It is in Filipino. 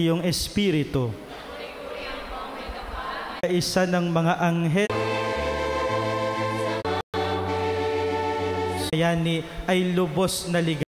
iyong espiritu. Isa ng mga anghel bayani ay lubos na ligaw